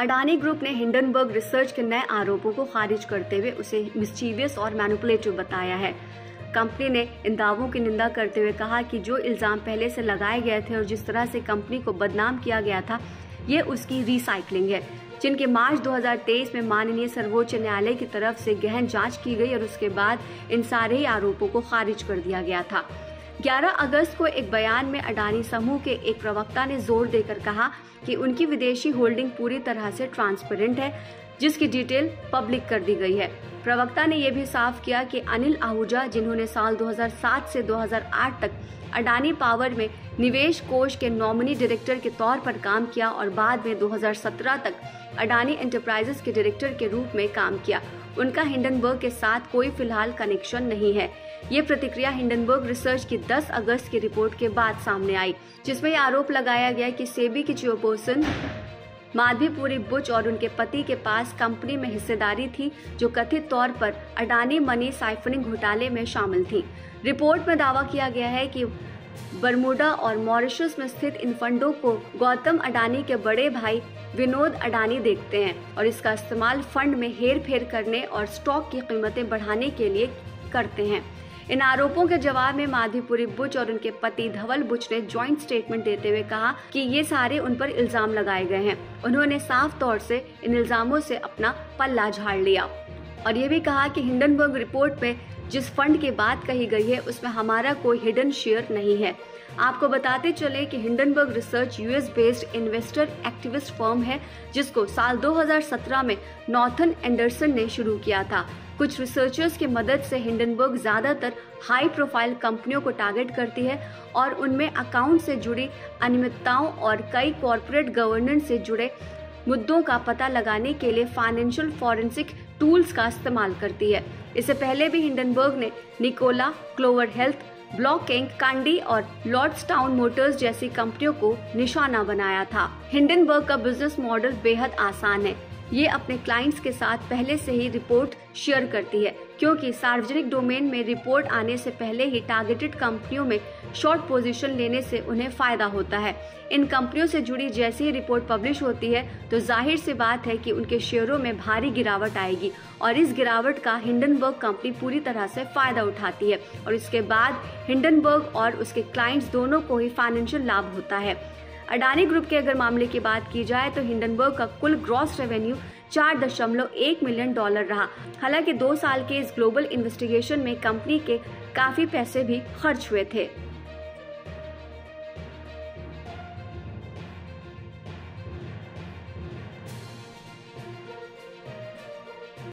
Adani group ने Hindenburg research के नए आरोपों को खारिज करते हुए उसे मिस्चीवियस और मैनुपुलेटिव बताया है। कंपनी ने इन दावों की निंदा करते हुए कहा कि जो इल्ज़ाम पहले से लगाए गए थे और जिस तरह से कंपनी को बदनाम किया गया था, ये उसकी रिसाइकलिंग है, जिनके मार्च 2023 में माननीय सर्वोच्च न्यायालय की तरफ़ से गहन जाँच की गई और उसके बाद इन सारे ही आरोपों को खारिज कर दिया गया था। 11 अगस्त को एक बयान में अडानी समूह के एक प्रवक्ता ने ज़ोर देकर कहा कि उनकी विदेशी होल्डिंग पूरी तरह से ट्रांसपेरेंट है, जिसकी डिटेल पब्लिक कर दी गई है। प्रवक्ता ने यह भी साफ़ किया कि अनिल आहूजा, जिन्होंने साल 2007 से 2008 तक अडानी पावर में निवेश कोष के नॉमिनी डायरेक्टर के तौर पर काम किया और बाद में 2017 तक अडानी एंटरप्राइजेस के डायरेक्टर के रूप में काम किया, उनका हिंडनबर्ग के साथ कोई फ़िलहाल कनेक्शन नहीं है। ये प्रतिक्रिया हिंडनबर्ग रिसर्च की 10 अगस्त की रिपोर्ट के बाद सामने आई, जिसमें आरोप लगाया गया कि सेबी की चेयरपर्सन माधवीपुरी बुच और उनके पति के पास कंपनी में हिस्सेदारी थी, जो कथित तौर पर अडानी मनी साइफनिंग घोटाले में शामिल थी। रिपोर्ट में दावा किया गया है कि बरमुडा और मॉरिशस में स्थित इन फंडों को गौतम अडानी के बड़े भाई विनोद अडानी देखते हैं और इसका इस्तेमाल फंड में हेर फेर करने और स्टॉक की कीमतें बढ़ाने के लिए करते हैं। इन आरोपों के जवाब में माधीपुरी बुच और उनके पति धवल बुच ने ज्वाइंट स्टेटमेंट देते हुए कहा कि ये सारे उन पर इल्ज़ाम लगाए गए हैं। उन्होंने साफ़ तौर से इन इल्जामों से अपना पल्ला झाड़ लिया। और ये भी कहा कि हिंडनबर्ग रिपोर्ट में जिस फंड की बात कही गई है, उसमें हमारा कोई हिडन शेयर नहीं है। आपको बताते चले कि Hindenburg research US based investor activist firm है, जिसको साल 2017 में नॉर्थन एंडरसन ने शुरू किया था। कुछ रिसर्चर्स की मदद से हिंडनबर्ग ज़्यादातर हाई प्रोफ़ाइल कंपनियों को टारगेट करती है और उनमें अकाउंट से जुड़ी अनियमितताओं और कई कॉरपोरेट गवर्नेंस से जुड़े मुद्दों का पता लगाने के लिए फाइनेंशियल फॉरेंसिक टूल्स का इस्तेमाल करती है। इससे पहले भी हिंडनबर्ग ने Nikola, Clover Health, Block King, Kandi और लॉर्ड्स टाउन मोटर्स जैसी कंपनियों को निशाना बनाया था। हिंडनबर्ग का बिज़नेस मॉडल बेहद आसान है। ये अपने क्लाइंट्स के साथ पहले से ही रिपोर्ट शेयर करती है, क्योंकि सार्वजनिक डोमेन में रिपोर्ट आने से पहले ही टारगेटेड कंपनियों में शॉर्ट पोजीशन लेने से उन्हें फ़ायदा होता है। इन कंपनियों से जुड़ी जैसी ही रिपोर्ट पब्लिश होती है तो ज़ाहिर सी बात है कि उनके शेयरों में भारी गिरावट आएगी, और इस गिरावट का हिंडनबर्ग कंपनी पूरी तरह से फ़ायदा उठाती है, और इसके बाद हिंडनबर्ग और उसके क्लाइंट्स दोनों को ही फाइनेंशियल लाभ होता है। अडानी ग्रुप के अगर मामले की बात की जाए तो हिंडनबर्ग का कुल ग्रॉस रेवेन्यू चार दशमलव एक मिलियन डॉलर रहा। हालाँकि दो साल के इस ग्लोबल इन्वेस्टिगेशन में कंपनी के काफ़ी पैसे भी खर्च हुए थे।